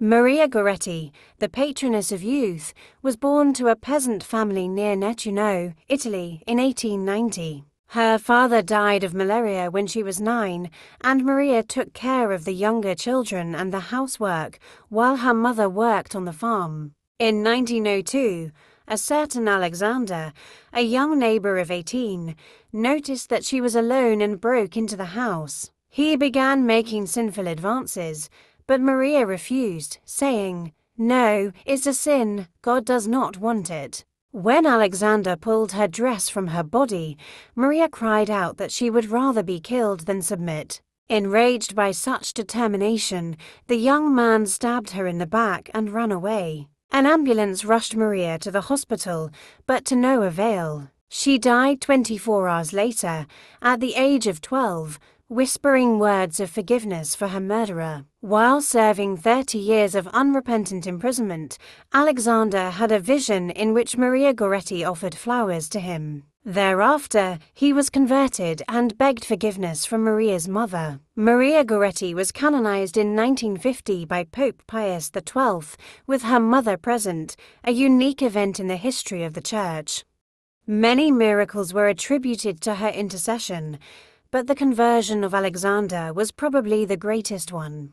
Maria Goretti, the patroness of youth, was born to a peasant family near Nettuno, Italy, in 1890. Her father died of malaria when she was nine, and Maria took care of the younger children and the housework while her mother worked on the farm. In 1902, a certain Alexander, a young neighbor of 18, noticed that she was alone and broke into the house. He began making sinful advances, but Maria refused, saying, No, it's a sin. God does not want it. When Alexander pulled her dress from her body, Maria cried out that she would rather be killed than submit. Enraged by such determination, the young man stabbed her in the back and ran away. An ambulance rushed Maria to the hospital, but to no avail. She died 24 hours later, at the age of 12, whispering words of forgiveness for her murderer. While serving 30 years of unrepentant imprisonment, Alexander had a vision in which Maria Goretti offered flowers to him. Thereafter, he was converted and begged forgiveness from Maria's mother. Maria Goretti was canonized in 1950 by Pope Pius XII, with her mother present, a unique event in the history of the Church. Many miracles were attributed to her intercession, but the conversion of Alexander was probably the greatest one.